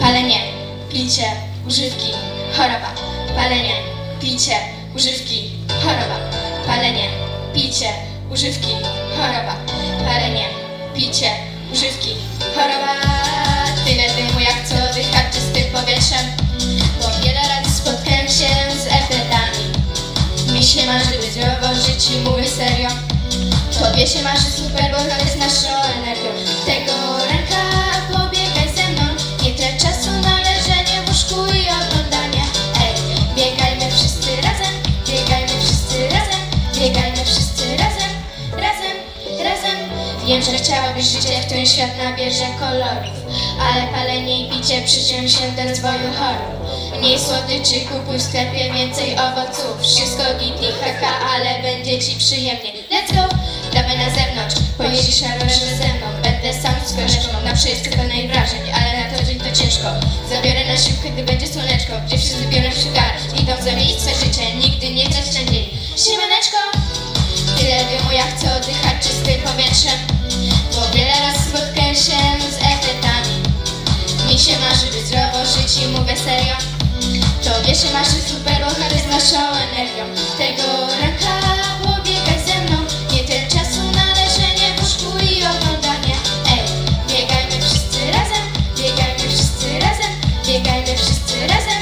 Palenie, picie, używki, choroba. Palenie, picie, używki, choroba. Palenie, picie, używki, choroba. Palenie, picie, używki, choroba. Tyle dymu jak co oddychać czystym powietrzem. Bo wiele razy spotkałem się z efektami. Mi się marzy być zdrowo żyć i mówię serio. Tobie się marzy super, bo to jest naszą Że chciałabyś życie, w którym świat nabierze kolorów, ale palenie i picie przyczynią się do rozwoju chorób. Mniej słodyczy, kupuj w sklepie więcej owoców. Wszystko git i haka, ale będzie ci przyjemnie. Let's go! Dawaj na zewnątrz, pojeździsz na rowerze ze mną. Będę sam z koleżką na przejeźdźce pełnej wrażeń, ale na to dzień to ciężko. Zabiorę na siłkę, gdy będzie słoneczko, gdzie wszyscy biorą się gar. Idą zamienić swe życie, nigdy nie trać nadziei. Siemaneczko! Tyle dymu, ja chcę oddychać czystym powietrzem. Tobie się super, bo chary z naszą energią. Tego ranka pobiegaj ze mną. Nie tyle czasu na leżenie w łóżku i oglądanie. Ej, biegajmy wszyscy razem Biegajmy wszyscy razem Biegajmy wszyscy Razem,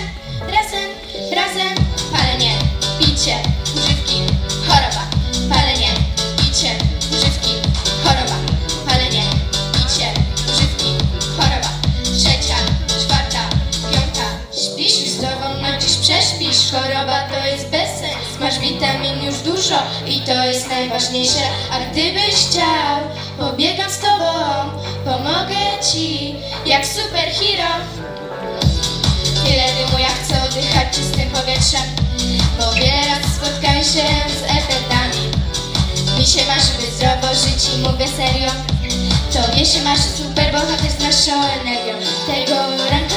prześpisz Choroba to jest bezsens Masz witamin już dużo i to jest najważniejsze. A gdybyś chciał, pobiegam z tobą Pomogę ci, jak superhero. Tyle dymu, ja chcę oddychać czystym powietrzem Bo wiele razy spotkałem się z efektami Mi się marzy być zdrowo żyć i mówię serio. Tobie się marzy super, bo to jest naszą energią. Tego ranka